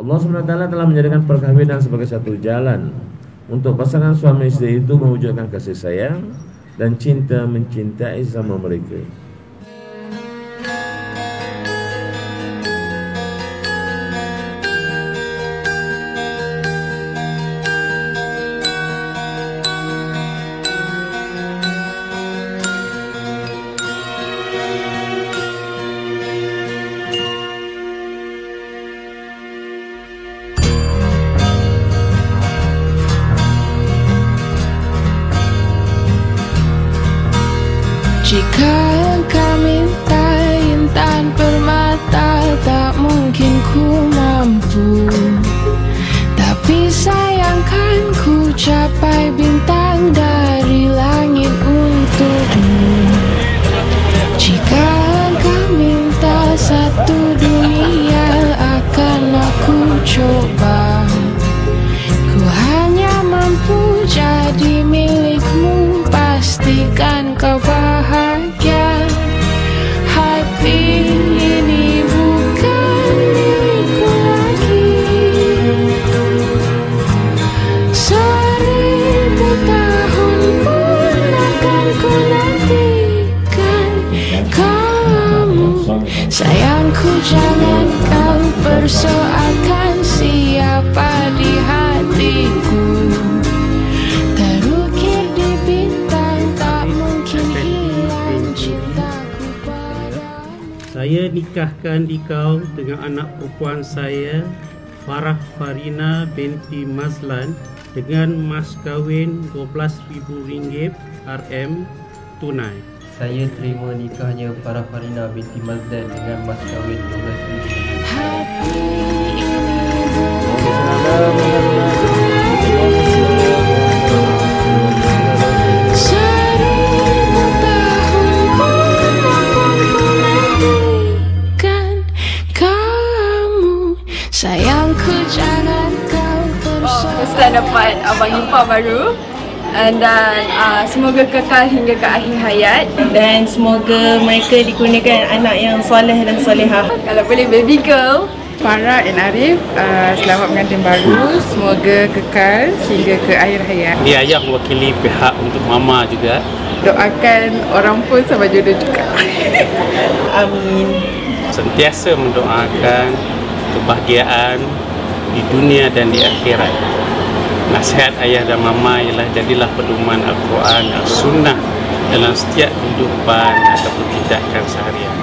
Allah SWT telah menjadikan perkahwinan sebagai satu jalan untuk pasangan suami istri itu mewujudkan kasih sayang dan cinta mencintai sama mereka. Jika engkau minta intan permata Tak mungkin ku mampu. Tapi sayangkan ku capai bintang dari langit untukmu. Jika engkau minta satu dunia akan aku coba. Ku hanya mampu jadi milikmu Pastikan kau jangan kau persoalkan siapa di hatiku. Terukir di bintang tak mungkin hilang cintaku padamu. Saya nikahkan dikau dengan anak perempuan saya Farah Farina binti Mazlan dengan mas kahwin RM12,000 RM tunai. Saya terima nikahnya Farah Farina binti Mazdan dengan mas kahwin RM12,000. Hati ini Seribu tahun pun akan ku nantikan kamu Sayangku jangan kau Oh, persoalkan setelah dapat abang ipar baru uh, dan uh, semoga kekal hingga ke akhir hayat dan semoga mereka dikurniakan anak yang soleh dan solehah. kalau boleh baby girl Farah and Arif, uh, selamat pengantin baru. Semoga kekal hingga ke akhir hayat. Dia ayah mewakili pihak untuk mama juga. Doakan orang pun sama jodoh juga. Amin. Sentiasa mendoakan kebahagiaan di dunia dan di akhirat. Nasihat ayah dan mama ialah jadilah pedoman Al-Quran dan Sunnah dalam setiap kehidupan ataupun tindakan seharian.